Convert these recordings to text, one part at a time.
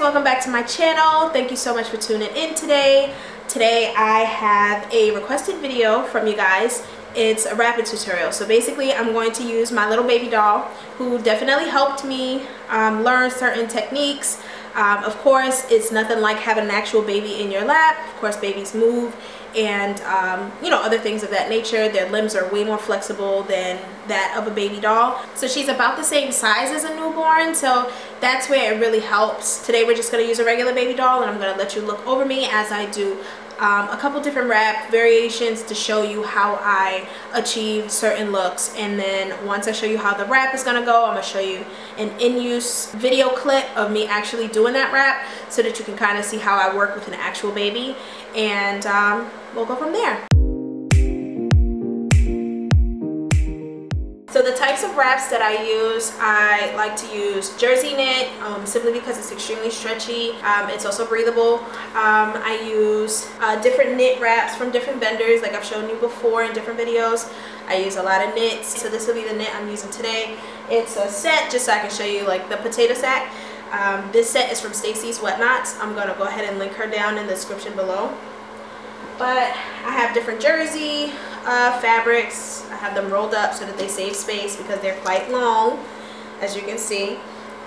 welcome back to my channel. Thank you so much for tuning in today. Today I have a requested video from you guys. It's a wrapping tutorial. So basically I'm going to use my little baby doll who definitely helped me um, learn certain techniques. Um, of course it's nothing like having an actual baby in your lap. Of course babies move and um, you know other things of that nature. Their limbs are way more flexible than that of a baby doll. So she's about the same size as a newborn so that's where it really helps. Today we're just going to use a regular baby doll and I'm going to let you look over me as I do um, a couple different wrap variations to show you how I achieved certain looks and then once I show you how the wrap is gonna go I'm gonna show you an in-use video clip of me actually doing that wrap so that you can kind of see how I work with an actual baby and um, we'll go from there. Types of wraps that I use, I like to use jersey knit um, simply because it's extremely stretchy. Um, it's also breathable. Um, I use uh, different knit wraps from different vendors like I've shown you before in different videos. I use a lot of knits. So this will be the knit I'm using today. It's a set just so I can show you like the potato sack. Um, this set is from Stacy's Wet Knots. I'm going to go ahead and link her down in the description below. But I have different jersey uh, fabrics. I have them rolled up so that they save space because they're quite long, as you can see.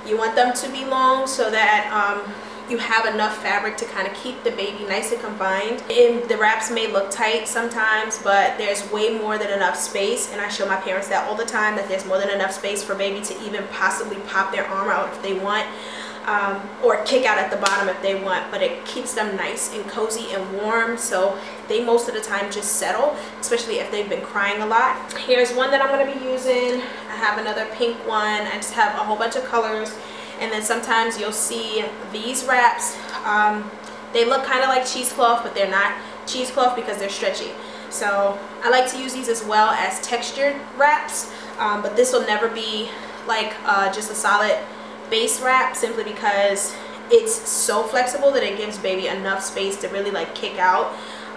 You want them to be long so that um, you have enough fabric to kind of keep the baby nice and confined. And the wraps may look tight sometimes, but there's way more than enough space. And I show my parents that all the time, that there's more than enough space for baby to even possibly pop their arm out if they want um, or kick out at the bottom if they want but it keeps them nice and cozy and warm so they most of the time just settle especially if they've been crying a lot. Here's one that I'm going to be using. I have another pink one. I just have a whole bunch of colors and then sometimes you'll see these wraps. Um, they look kind of like cheesecloth but they're not cheesecloth because they're stretchy. So I like to use these as well as textured wraps um, but this will never be like uh, just a solid base wrap simply because it's so flexible that it gives baby enough space to really like kick out.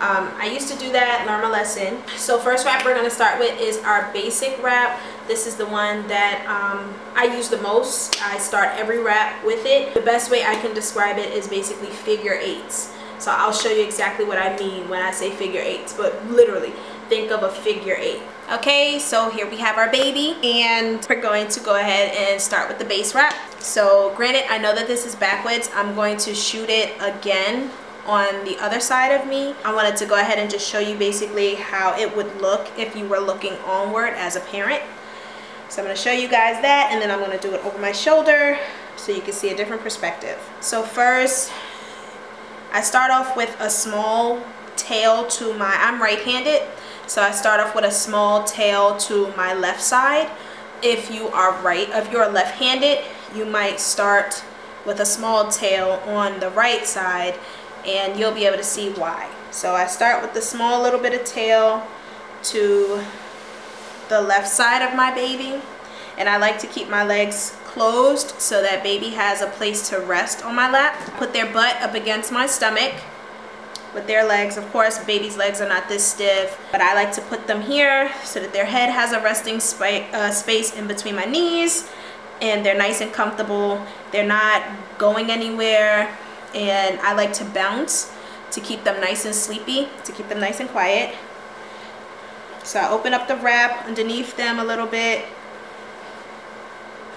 Um, I used to do that, learn my lesson. So first wrap we're going to start with is our basic wrap. This is the one that um, I use the most. I start every wrap with it. The best way I can describe it is basically figure eights. So I'll show you exactly what I mean when I say figure eights, but literally think of a figure eight. Okay, so here we have our baby and we're going to go ahead and start with the base wrap. So granted, I know that this is backwards. I'm going to shoot it again on the other side of me. I wanted to go ahead and just show you basically how it would look if you were looking onward as a parent. So I'm going to show you guys that and then I'm going to do it over my shoulder so you can see a different perspective. So first, I start off with a small tail to my, I'm right-handed, so I start off with a small tail to my left side. If you are right, if you're left-handed, you might start with a small tail on the right side and you'll be able to see why. So I start with the small little bit of tail to the left side of my baby and I like to keep my legs closed so that baby has a place to rest on my lap. Put their butt up against my stomach with their legs. Of course, baby's legs are not this stiff, but I like to put them here so that their head has a resting spa uh, space in between my knees and they're nice and comfortable. They're not going anywhere and I like to bounce to keep them nice and sleepy, to keep them nice and quiet. So I open up the wrap underneath them a little bit,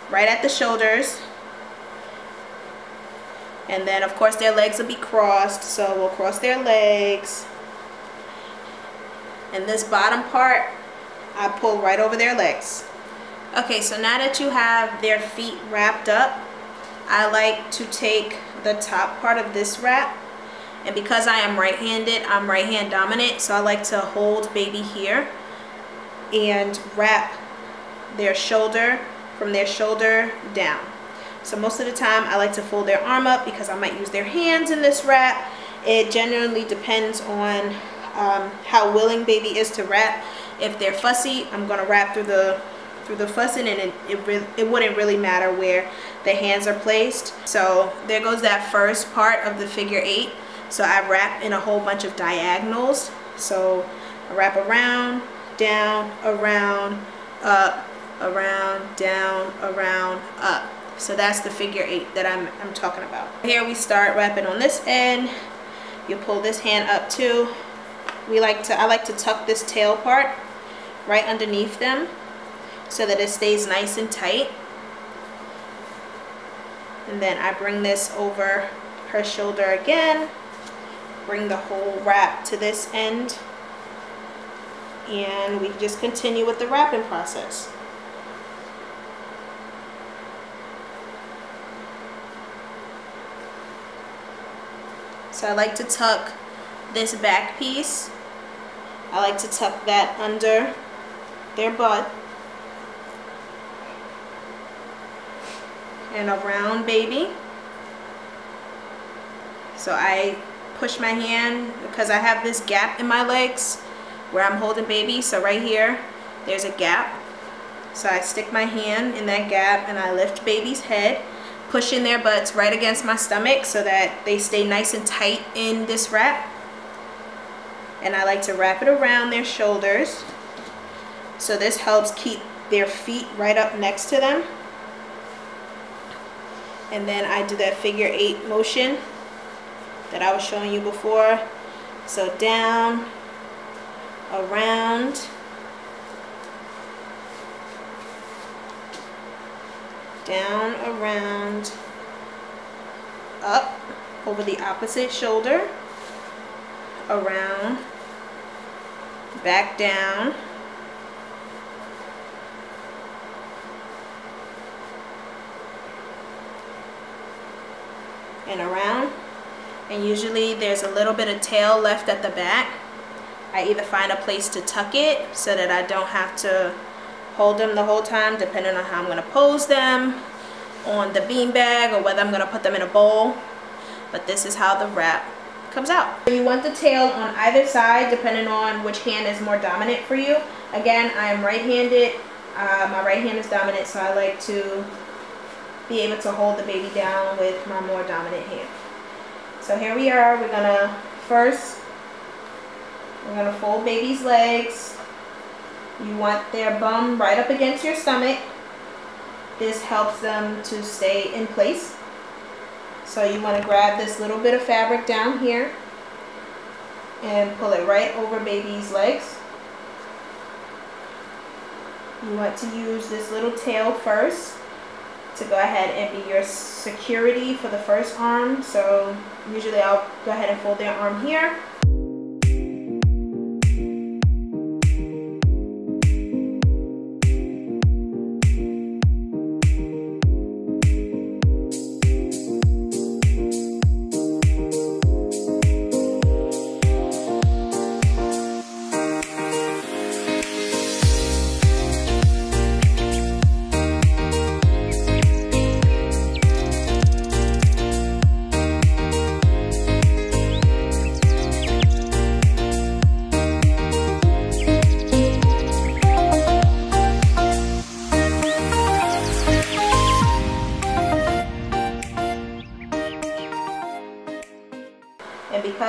right at the shoulders. And then of course their legs will be crossed. So we'll cross their legs. And this bottom part, I pull right over their legs. Okay, so now that you have their feet wrapped up, I like to take the top part of this wrap. And because I am right-handed, I'm right hand dominant, so I like to hold baby here and wrap their shoulder from their shoulder down. So most of the time I like to fold their arm up because I might use their hands in this wrap. It generally depends on um, how willing baby is to wrap. If they're fussy, I'm going to wrap through the through the fussing and it, it, it wouldn't really matter where the hands are placed. So there goes that first part of the figure eight. So I wrap in a whole bunch of diagonals. So I wrap around, down, around, up, around, down, around, up So that's the figure eight that I'm, I'm talking about. Here we start wrapping on this end. You pull this hand up too. We like to, I like to tuck this tail part right underneath them so that it stays nice and tight. And then I bring this over her shoulder again. Bring the whole wrap to this end. And we just continue with the wrapping process. So I like to tuck this back piece. I like to tuck that under their butt. And around baby. So I push my hand because I have this gap in my legs where I'm holding baby. So right here, there's a gap. So I stick my hand in that gap and I lift baby's head pushing their butts right against my stomach so that they stay nice and tight in this wrap. And I like to wrap it around their shoulders. So this helps keep their feet right up next to them. And then I do that figure eight motion that I was showing you before. So down, around, down, around, up, over the opposite shoulder, around, back down, and around. And usually there's a little bit of tail left at the back. I either find a place to tuck it so that I don't have to hold them the whole time depending on how I'm going to pose them on the bean bag or whether I'm going to put them in a bowl. But this is how the wrap comes out. You want the tail on either side depending on which hand is more dominant for you. Again, I am right-handed. Uh, my right hand is dominant so I like to be able to hold the baby down with my more dominant hand. So here we are. We're going to first, we're going to fold baby's legs you want their bum right up against your stomach. This helps them to stay in place. So you want to grab this little bit of fabric down here and pull it right over baby's legs. You want to use this little tail first to go ahead and be your security for the first arm. So usually I'll go ahead and fold their arm here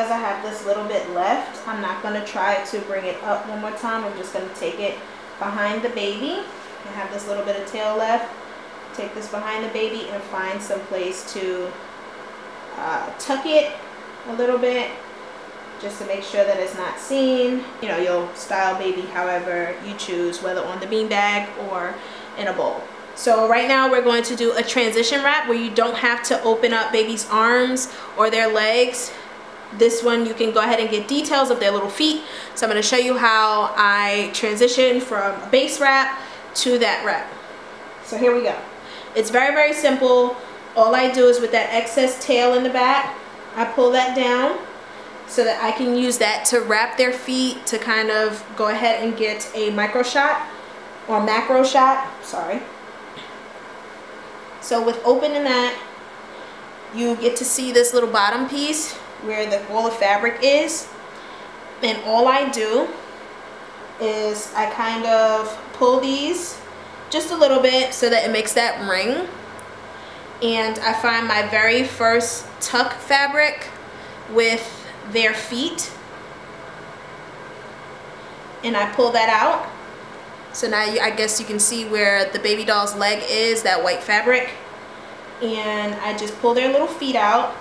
because I have this little bit left, I'm not going to try to bring it up one more time. I'm just going to take it behind the baby. I have this little bit of tail left. Take this behind the baby and find some place to uh, tuck it a little bit just to make sure that it's not seen. You know, you'll style baby however you choose, whether on the beanbag or in a bowl. So right now we're going to do a transition wrap where you don't have to open up baby's arms or their legs this one you can go ahead and get details of their little feet. So I'm going to show you how I transition from base wrap to that wrap. So here we go. It's very very simple. All I do is with that excess tail in the back I pull that down so that I can use that to wrap their feet to kind of go ahead and get a micro shot or macro shot sorry. So with opening that you get to see this little bottom piece where the all the fabric is. And all I do is I kind of pull these just a little bit so that it makes that ring. And I find my very first tuck fabric with their feet. And I pull that out. So now you, I guess you can see where the baby doll's leg is that white fabric. And I just pull their little feet out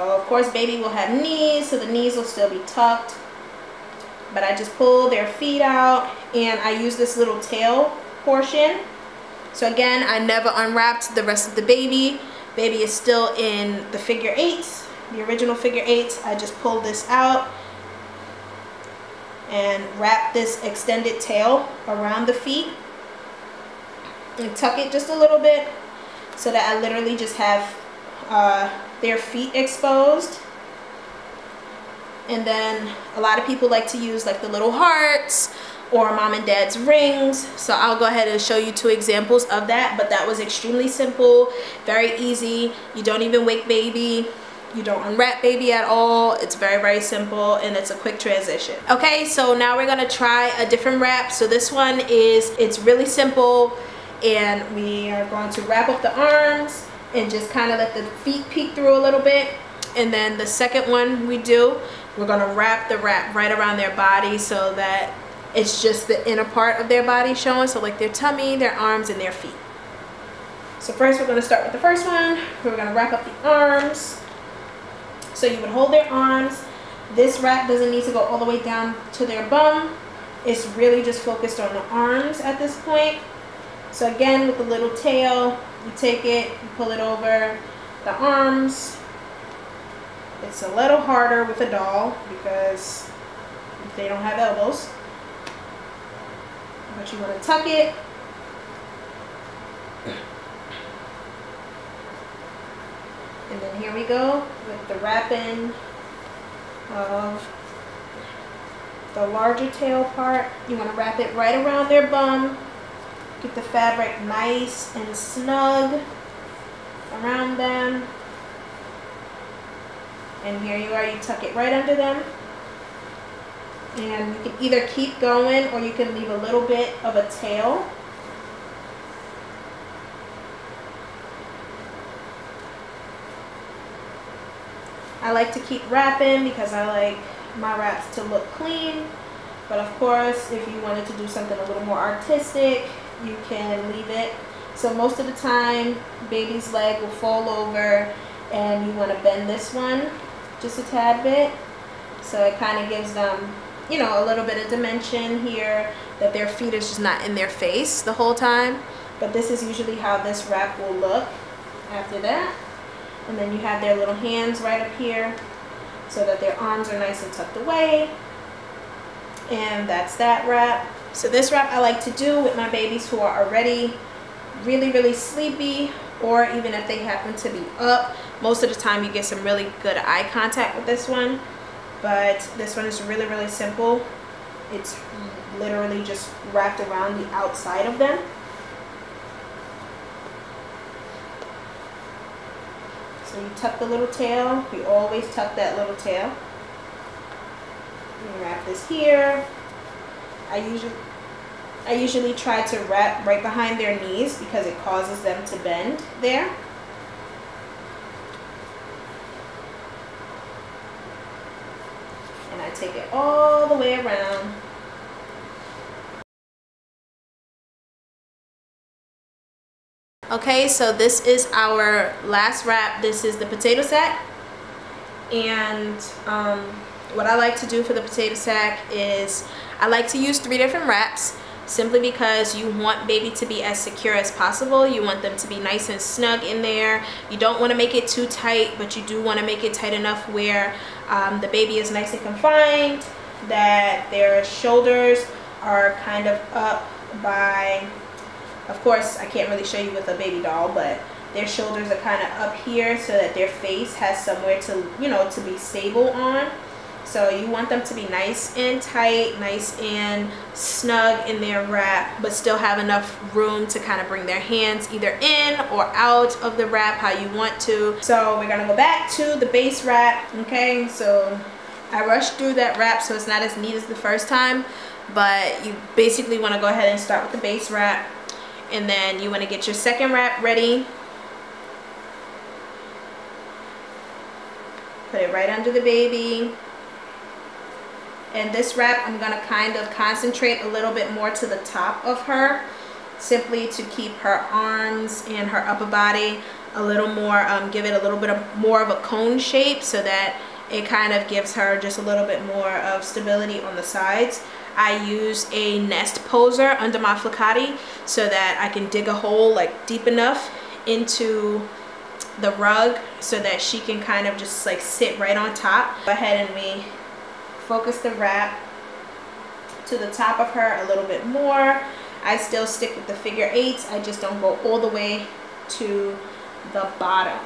Of course baby will have knees, so the knees will still be tucked. But I just pull their feet out and I use this little tail portion. So again, I never unwrapped the rest of the baby. Baby is still in the figure eights, the original figure eights. I just pull this out and wrap this extended tail around the feet and tuck it just a little bit so that I literally just have uh, their feet exposed. And then a lot of people like to use like the little hearts or mom and dad's rings. So I'll go ahead and show you two examples of that. But that was extremely simple, very easy. You don't even wake baby. You don't unwrap baby at all. It's very, very simple and it's a quick transition. Okay, so now we're gonna try a different wrap. So this one is, it's really simple and we are going to wrap up the arms and just kind of let the feet peek through a little bit. And then the second one we do, we're gonna wrap the wrap right around their body so that it's just the inner part of their body showing. So like their tummy, their arms, and their feet. So first we're gonna start with the first one. We're gonna wrap up the arms. So you would hold their arms. This wrap doesn't need to go all the way down to their bum. It's really just focused on the arms at this point. So again, with the little tail, you take it, you pull it over the arms. It's a little harder with a doll because they don't have elbows. But you want to tuck it. And then here we go with the wrapping of the larger tail part. You want to wrap it right around their bum Get the fabric nice and snug around them. And here you are, you tuck it right under them. And you can either keep going or you can leave a little bit of a tail. I like to keep wrapping because I like my wraps to look clean. But of course, if you wanted to do something a little more artistic, you can leave it. So most of the time, baby's leg will fall over and you want to bend this one just a tad bit. So it kind of gives them, you know, a little bit of dimension here that their feet is just not in their face the whole time. But this is usually how this wrap will look after that. And then you have their little hands right up here so that their arms are nice and tucked away. And that's that wrap. So this wrap I like to do with my babies who are already really, really sleepy or even if they happen to be up. Most of the time you get some really good eye contact with this one. But this one is really, really simple. It's literally just wrapped around the outside of them. So you tuck the little tail. We always tuck that little tail. You wrap this here. I usually I usually try to wrap right behind their knees because it causes them to bend there. And I take it all the way around. Okay, so this is our last wrap. This is the potato sack. And um, what I like to do for the potato sack is I like to use three different wraps simply because you want baby to be as secure as possible. You want them to be nice and snug in there. You don't want to make it too tight, but you do want to make it tight enough where um, the baby is nice and confined, that their shoulders are kind of up by, of course, I can't really show you with a baby doll, but their shoulders are kind of up here so that their face has somewhere to, you know, to be stable on. So you want them to be nice and tight, nice and snug in their wrap, but still have enough room to kind of bring their hands either in or out of the wrap how you want to. So we're gonna go back to the base wrap, okay? So I rushed through that wrap so it's not as neat as the first time, but you basically wanna go ahead and start with the base wrap and then you wanna get your second wrap ready. Put it right under the baby And this wrap, I'm going to kind of concentrate a little bit more to the top of her, simply to keep her arms and her upper body a little more, um, give it a little bit of more of a cone shape so that it kind of gives her just a little bit more of stability on the sides. I use a nest poser under my flokati so that I can dig a hole like deep enough into the rug so that she can kind of just like sit right on top. Go ahead and we focus the wrap to the top of her a little bit more. I still stick with the figure eights. I just don't go all the way to the bottom.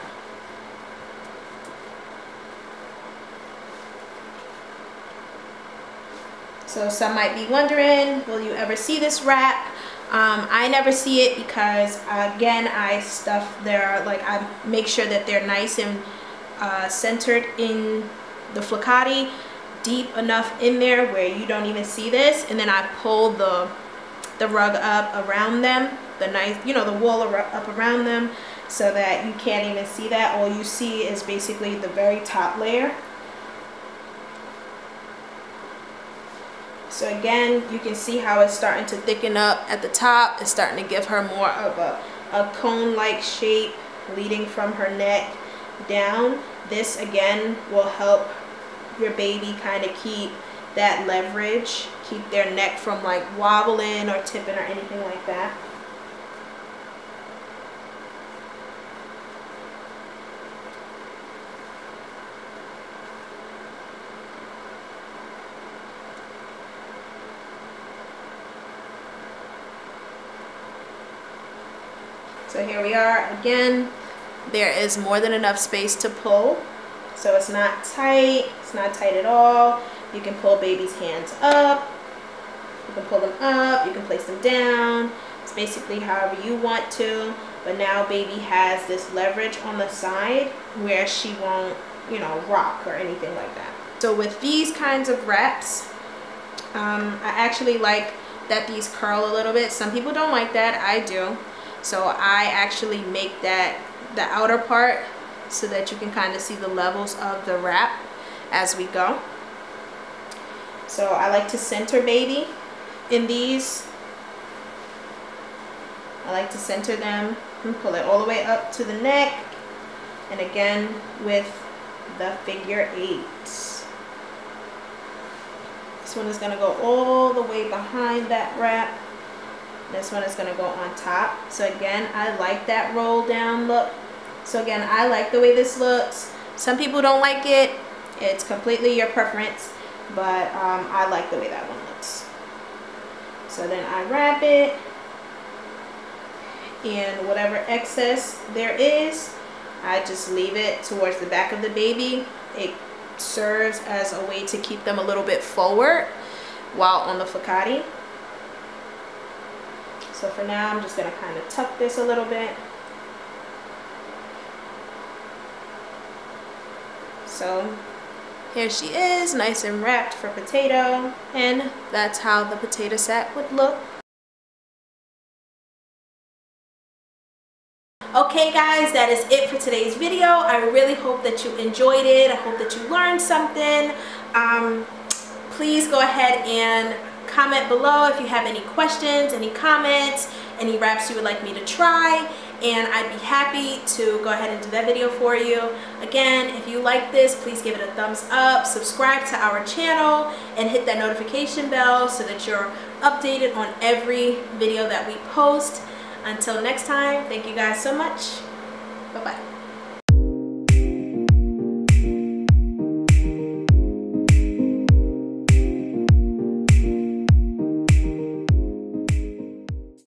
So some might be wondering, will you ever see this wrap? Um, I never see it because again I stuff their like I make sure that they're nice and uh, centered in the flokati deep enough in there where you don't even see this and then I pull the the rug up around them the nice you know the wall up around them so that you can't even see that all you see is basically the very top layer So again, you can see how it's starting to thicken up at the top. It's starting to give her more of a, a cone-like shape leading from her neck down. This again will help your baby kind of keep that leverage, keep their neck from like wobbling or tipping or anything like that. So here we are again. There is more than enough space to pull. So it's not tight. It's not tight at all. You can pull baby's hands up. You can pull them up. You can place them down. It's basically however you want to. But now baby has this leverage on the side where she won't, you know, rock or anything like that. So with these kinds of wraps, um, I actually like that these curl a little bit. Some people don't like that. I do. So I actually make that the outer part so that you can kind of see the levels of the wrap as we go. So I like to center baby in these. I like to center them and pull it all the way up to the neck. And again with the figure eight. This one is going to go all the way behind that wrap this one is going to go on top. So again, I like that roll down look. So again, I like the way this looks. Some people don't like it. It's completely your preference. But um, I like the way that one looks. So then I wrap it. And whatever excess there is, I just leave it towards the back of the baby. It serves as a way to keep them a little bit forward while on the flokati. So for now, I'm just going to kind of tuck this a little bit. So here she is, nice and wrapped for potato. And that's how the potato set would look. Okay guys, that is it for today's video. I really hope that you enjoyed it. I hope that you learned something. Um, please go ahead and comment below if you have any questions, any comments, any wraps you would like me to try and I'd be happy to go ahead and do that video for you. Again, if you like this, please give it a thumbs up, subscribe to our channel, and hit that notification bell so that you're updated on every video that we post. Until next time, thank you guys so much. Bye-bye.